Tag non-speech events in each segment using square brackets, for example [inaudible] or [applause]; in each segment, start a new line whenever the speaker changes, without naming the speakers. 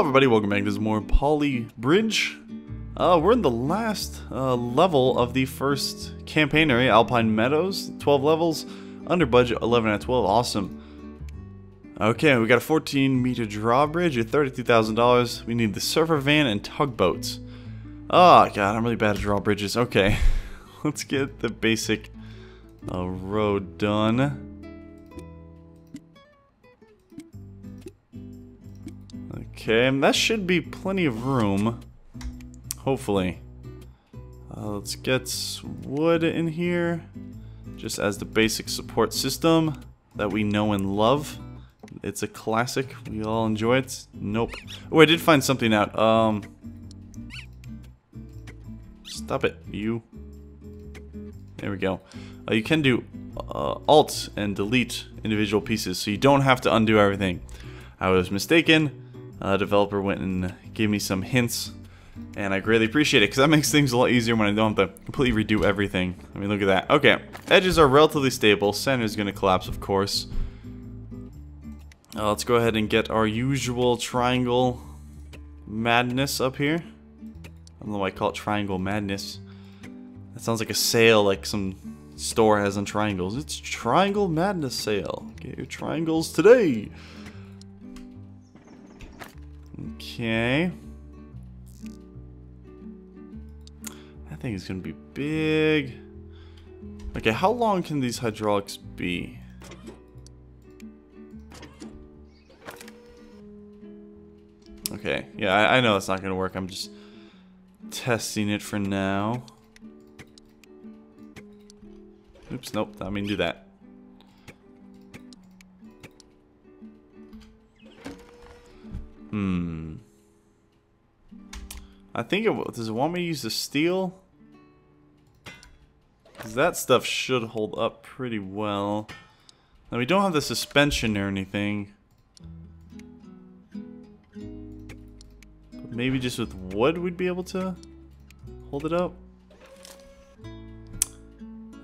Hello everybody, welcome back to more Poly Bridge. Uh, we're in the last uh, level of the first campaign area, Alpine Meadows, 12 levels, under budget 11 out of 12, awesome. Okay, we got a 14 meter drawbridge at $32,000. We need the surfer van and tugboats. Oh god, I'm really bad at drawbridges. Okay, [laughs] let's get the basic uh, road done. Okay, that should be plenty of room. Hopefully. Uh, let's get wood in here. Just as the basic support system that we know and love. It's a classic. We all enjoy it. Nope. Oh, I did find something out. Um. Stop it, you. There we go. Uh, you can do uh, Alt and delete individual pieces, so you don't have to undo everything. I was mistaken. Uh, developer went and gave me some hints, and I greatly appreciate it because that makes things a lot easier when I don't have to completely redo everything. I mean, look at that. Okay, edges are relatively stable. Center is going to collapse, of course. Uh, let's go ahead and get our usual triangle madness up here. I don't know why I call it triangle madness. That sounds like a sale, like some store has on triangles. It's triangle madness sale. Get your triangles today. Okay. That thing is going to be big. Okay, how long can these hydraulics be? Okay, yeah, I, I know it's not going to work. I'm just testing it for now. Oops, nope, I mean do that. Hmm. I think it does it want me to use the steel? Because that stuff should hold up pretty well. Now we don't have the suspension or anything. But maybe just with wood we'd be able to hold it up.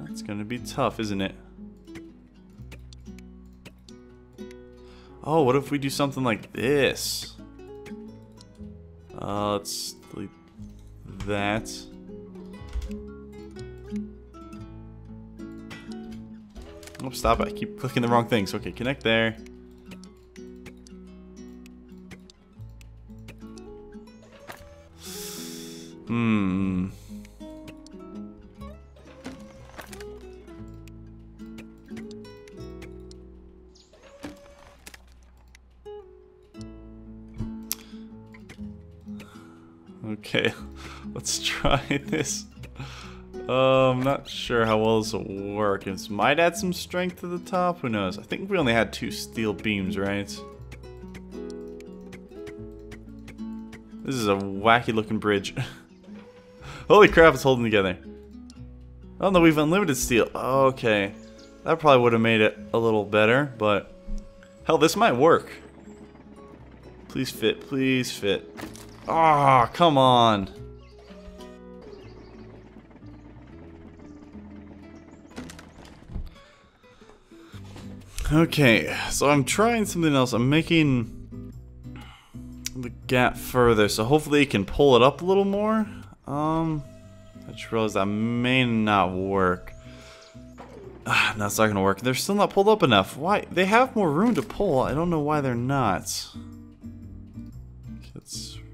That's gonna be tough, isn't it? Oh, what if we do something like this? Uh, let's delete that. Oh, stop it. I keep clicking the wrong things. Okay, connect there. Hmm. Okay, [laughs] let's try this. Uh, I'm not sure how well this will work. It might add some strength to the top. Who knows? I think we only had two steel beams, right? This is a wacky looking bridge. [laughs] Holy crap, it's holding together. Oh no, we've unlimited steel. Okay. That probably would have made it a little better, but... Hell, this might work. Please fit, please fit. Ah, oh, come on. Okay, so I'm trying something else. I'm making the gap further, so hopefully you can pull it up a little more. Um, I just realized that may not work. Ah, no, it's not gonna work. They're still not pulled up enough. Why? They have more room to pull. I don't know why they're not.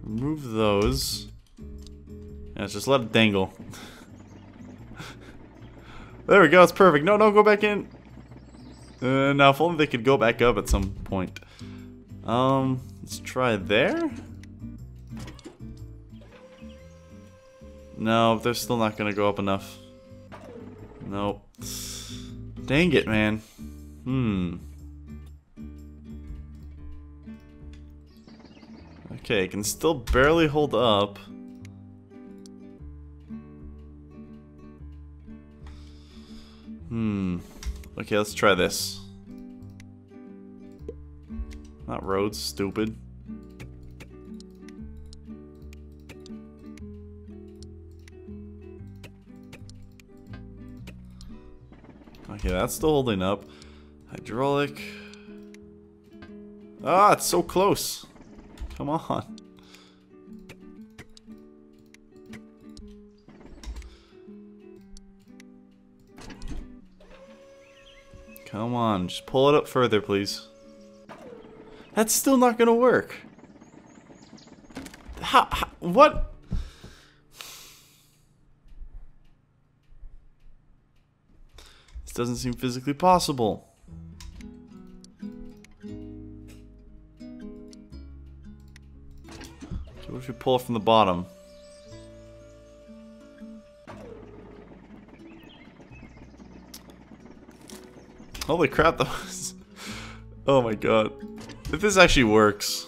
Remove those. Yeah, just let it dangle. [laughs] there we go, it's perfect. No, no, go back in. Uh, now, if only they could go back up at some point. Um, let's try there. No, they're still not gonna go up enough. Nope. Dang it, man. Hmm. Okay, can still barely hold up. Hmm. Okay, let's try this. Not roads, stupid. Okay, that's still holding up. Hydraulic. Ah, it's so close. Come on. Come on, just pull it up further, please. That's still not gonna work. How, how what? This doesn't seem physically possible. What if we pull it from the bottom? Holy crap, that was... [laughs] Oh my god. If this actually works,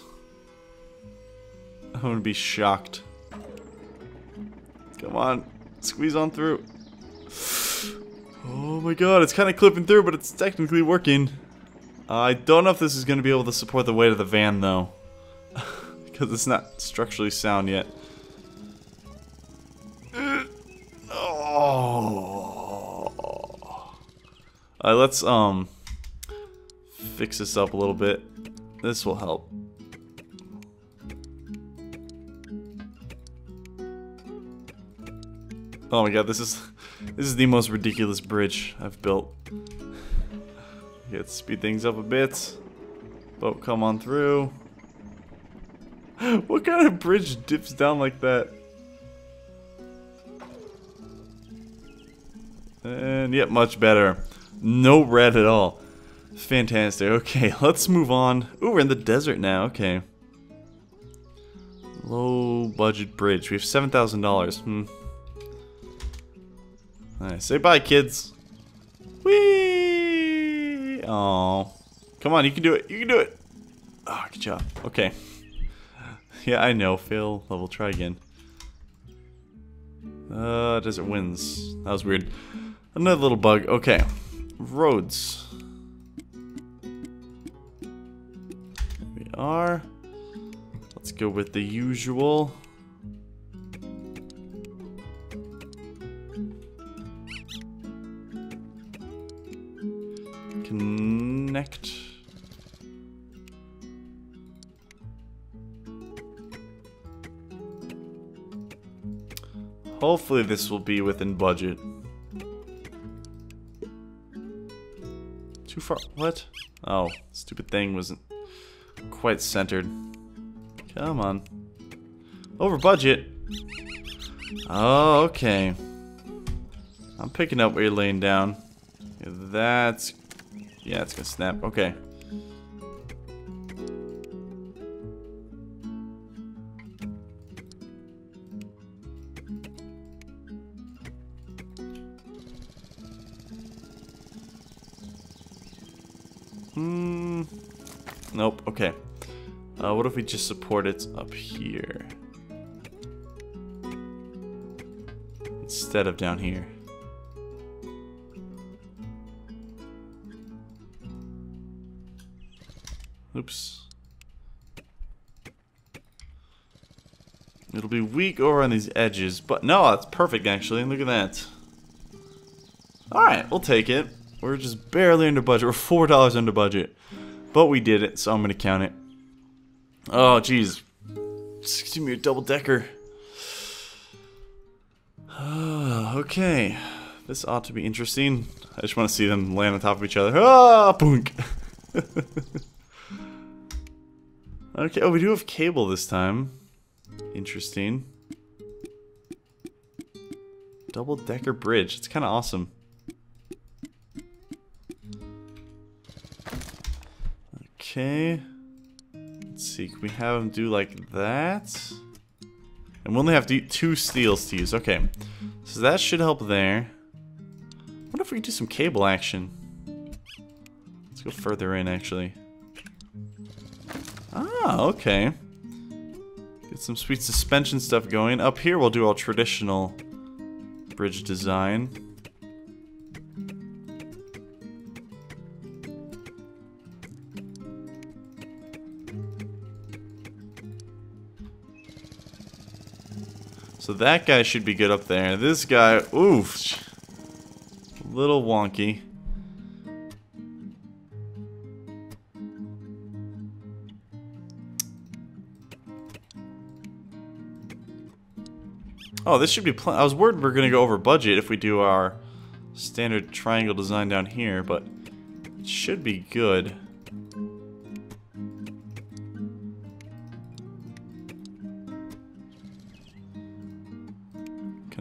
I'm gonna be shocked. Come on, squeeze on through. [sighs] Oh my god, it's kind of clipping through, but it's technically working. I don't know if this is going to be able to support the weight of the van, though. Because it's not structurally sound yet. Oh. Uh, let's, um, fix this up a little bit. This will help. Oh my god, this is this is the most ridiculous bridge I've built. Let's speed things up a bit. Boat come on through. [laughs] what kind of bridge dips down like that? And yep, much better. No red at all. Fantastic. Okay, [laughs] let's move on. Ooh, we're in the desert now. Okay. Low budget bridge. We have $7,000. Hmm. Alright, say bye, kids. Whee! Oh. Come on, you can do it. You can do it. Oh, good job. Okay. [laughs] Yeah, I know. Fail level. Try again. Uh, desert winds. That was weird. Another little bug. Okay. Roads. we are. Let's go with the usual. Connect. Hopefully this will be within budget. Too far. What? Oh, stupid thing wasn't quite centered. Come on. Over budget. Oh, okay. I'm picking up what you're laying down. That's... Yeah, it's gonna snap. Okay. Nope. Okay. Uh, what if we just support it up here? Instead of down here. Oops. It'll be weak over on these edges, but no, that's perfect actually. Look at that. Alright, we'll take it. We're just barely under budget. We're $4 under budget. But we did it, so I'm going to count it. Oh, jeez. Excuse me, a double decker. [sighs] okay. This ought to be interesting. I just want to see them land on top of each other. [laughs] Ah, boonk. [laughs] okay, oh, we do have cable this time. Interesting. Double decker bridge. It's kind of awesome. Okay. Let's see, can we have him do like that? And we only have to two steels to use. Okay. So that should help there. What if we do some cable action? Let's go further in, actually. Ah, okay. Get some sweet suspension stuff going. Up here, we'll do all traditional bridge design. that guy should be good up there. This guy, oof, little wonky. Oh, this should be I was worried we are going to go over budget if we do our standard triangle design down here, but it should be good.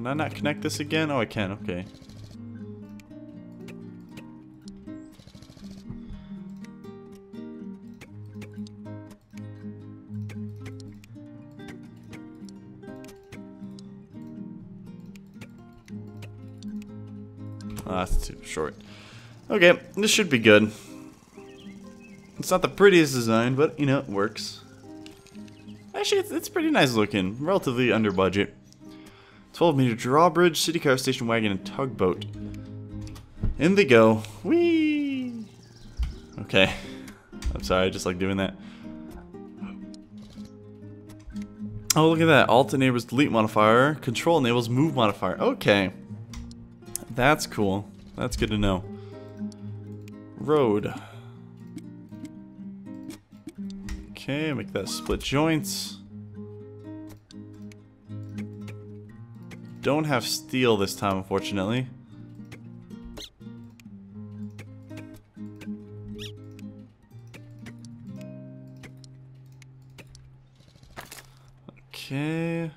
Can I not connect this again? Oh, I can. Okay. Oh, that's too short. Okay, this should be good. It's not the prettiest design, but, you know, it works. Actually, it's, it's pretty nice looking. Relatively under budget. 12 meter drawbridge, city car, station wagon, and tugboat. In they go. Whee! Okay. I'm sorry, I just like doing that. Oh, look at that. Alt enables delete modifier. Control enables move modifier. Okay. That's cool. That's good to know. Road. Okay, make that split joints. Don't have steel this time, unfortunately. Okay.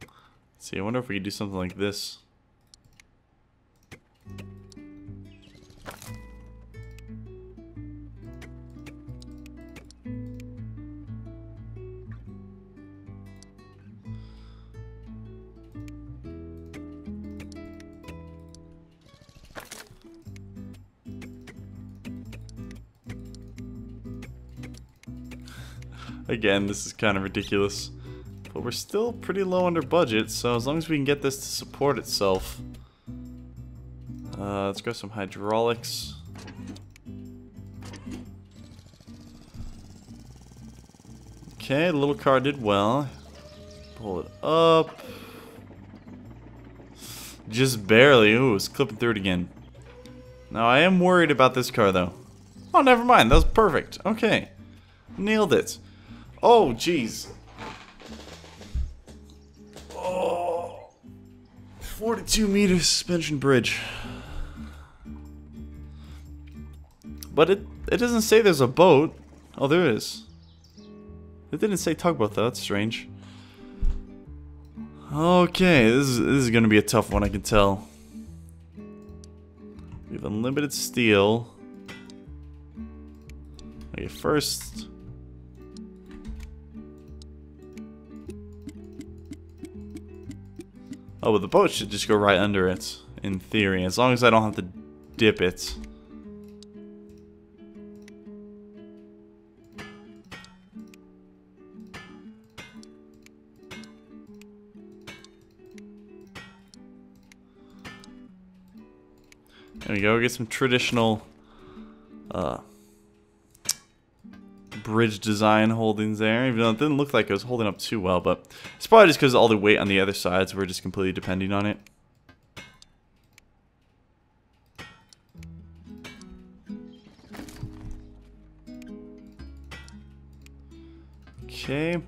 Let's see, I wonder if we could do something like this. Again, this is kind of ridiculous. But we're still pretty low under budget, so as long as we can get this to support itself. Uh, let's go some hydraulics. Okay, the little car did well. Pull it up. Just barely. Ooh, it's clipping through it again. Now, I am worried about this car, though. Oh, never mind. That was perfect. Okay. Nailed it. Oh, jeez. Oh. 42 meter suspension bridge. But it, it doesn't say there's a boat. Oh, there is. It didn't say tugboat though, that's strange. Okay, this is, this is gonna be a tough one, I can tell. We have unlimited steel. Okay, first... Oh, but the boat should just go right under it, in theory, as long as I don't have to dip it. There we go, get some traditional bridge design holdings there, even though it didn't look like it was holding up too well, but it's probably just because all the weight on the other sides, we're just completely depending on it. Okay.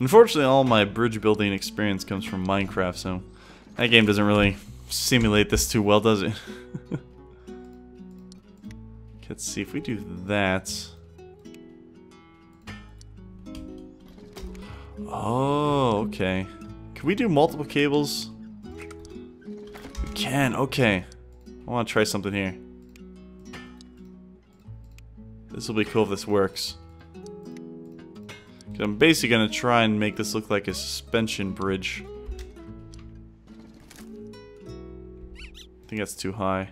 Unfortunately, all my bridge building experience comes from Minecraft, so that game doesn't really simulate this too well, does it? [laughs] Let's see if we do that. Oh, okay. Can we do multiple cables? We can, okay. I want to try something here. This will be cool if this works. I'm basically going to try and make this look like a suspension bridge. I think that's too high.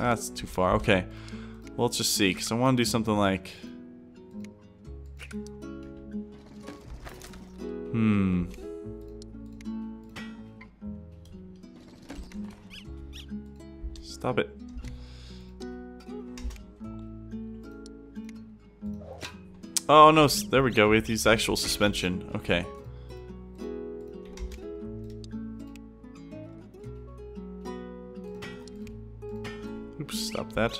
That's too far. Okay. Well, let's just see, because I want to do something like... Hmm. Stop it. Oh, no, there we go. We have to use actual suspension. Okay. That.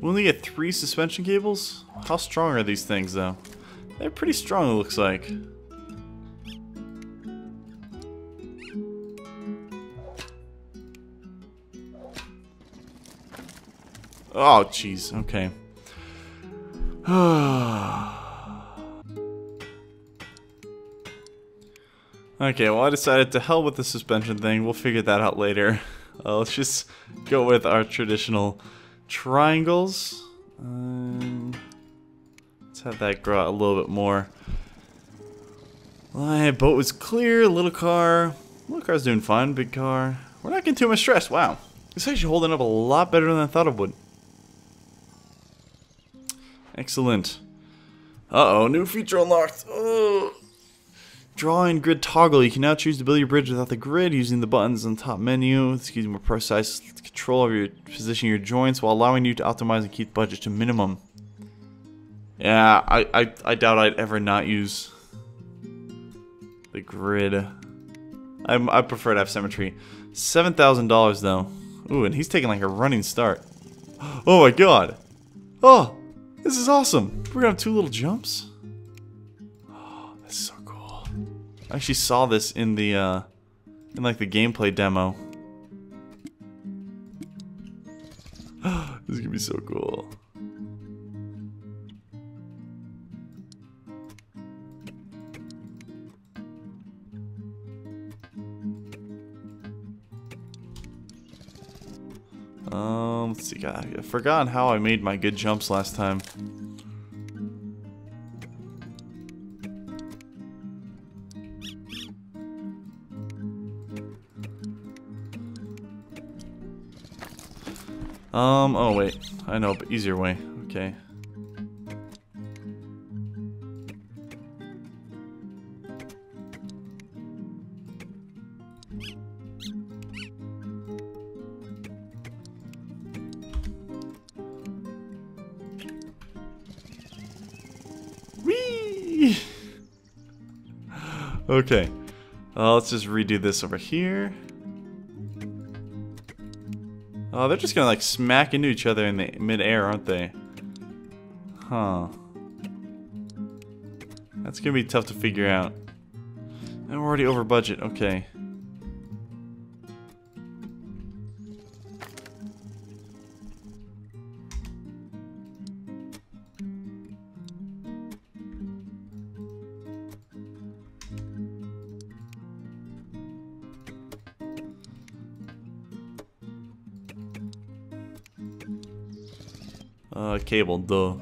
We only get three suspension cables? How strong are these things, though? They're pretty strong, it looks like. Oh, jeez. Okay. [sighs] okay, well, I decided to hell with the suspension thing. We'll figure that out later. [laughs] Uh, let's just go with our traditional triangles. Um, let's have that grow out a little bit more. My boat was clear, little car. Little car's doing fine, big car. We're not getting too much stress. Wow. It's actually holding up a lot better than I thought it would. Excellent. Uh-oh, new feature unlocked. Drawing grid toggle. You can now choose to build your bridge without the grid using the buttons on the top menu. Gives you more precise control of your position your joints while allowing you to optimize and keep budget to minimum. Yeah, I, I, I doubt I'd ever not use the grid. I'm, I prefer to have symmetry. $7,000 though. Ooh, and he's taking like a running start. Oh my god. Oh, this is awesome. We're gonna have two little jumps. Oh, that's so cool. I actually saw this in the, uh, in like the gameplay demo. [gasps] this is gonna be so cool. Um, let's see, God, I forgot how I made my good jumps last time. Um, oh wait. I know, but easier way. Okay. Okay. Uh, let's just redo this over here. Oh, they're just gonna like smack into each other in the mid-air, aren't they? Huh. That's gonna be tough to figure out. I'm already over budget, okay. Uh, cable, duh.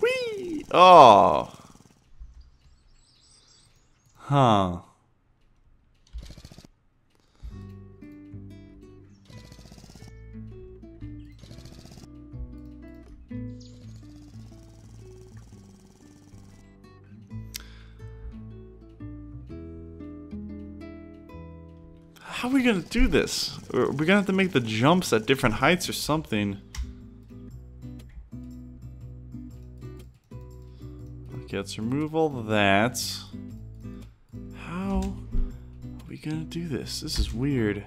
Whee! Oh! Huh. We gonna do this? We're gonna have to make the jumps at different heights or something. Okay, let's remove all that. How are we gonna do this? This is weird.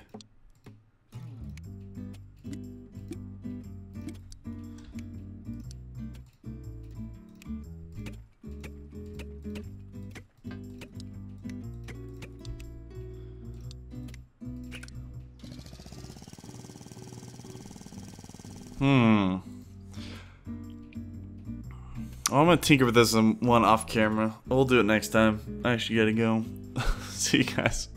Gonna tinker with this one off camera. We'll do it next time. I actually gotta go. [laughs] See you guys.